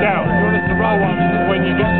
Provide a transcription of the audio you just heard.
down. Notice the roll ones when you get